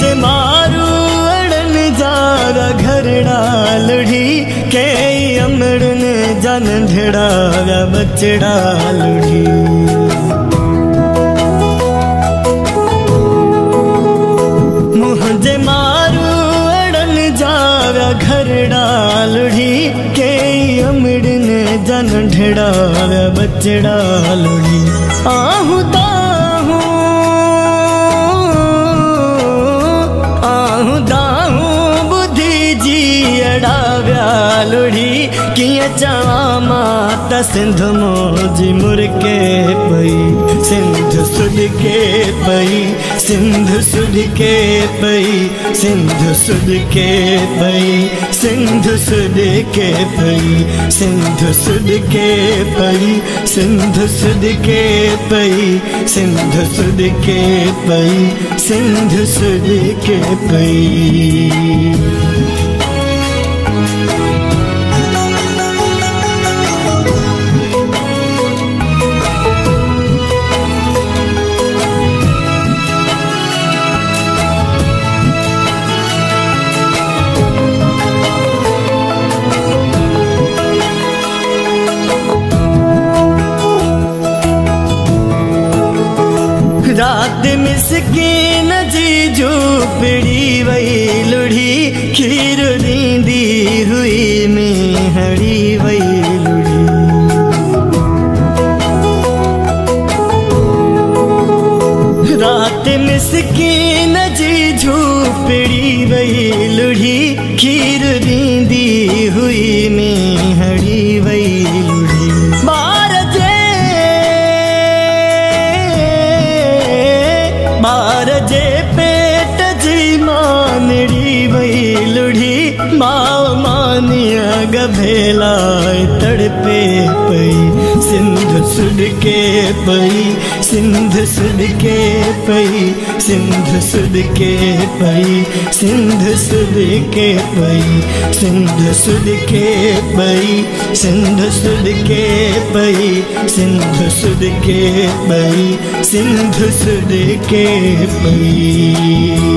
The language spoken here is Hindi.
से मारू, अड़न जारा घरड़ा लुढ़ी के अमड़न जन ढड़ा बचड़ा लुढ़ी जन ढड़ा बचड़ा लोड़ी आहू तो लुढ़ी किए चवा माता सिंध मोजी मुरके पई। सिंध सुध के पई, सिंध सुध के पई, सिंध सुध के पई, सिंध सुध के पई, सिंध सुध के पई, सिंध सुध के पई, सिंध सुध के पई, सिंध सुध के पई। रात मिसकीन जी झूपड़ी वही लुढ़ी खीर दींदी हुई में हड़ी वही लुढ़ी रात मिसकीन जी झूपड़ी वही लुढ़ी खीर पेट जी मानड़ी लुढ़ी माँ मानिया गभेला तड़पे पई, सिंध सुध के पई, सिंध सुध के पई, सिंध सुध के पई, सिंध सुध के पई, सिंध सुध के पई, सिंध सुध के पई, सिंध सुध के पई, सिंध सुध के पई।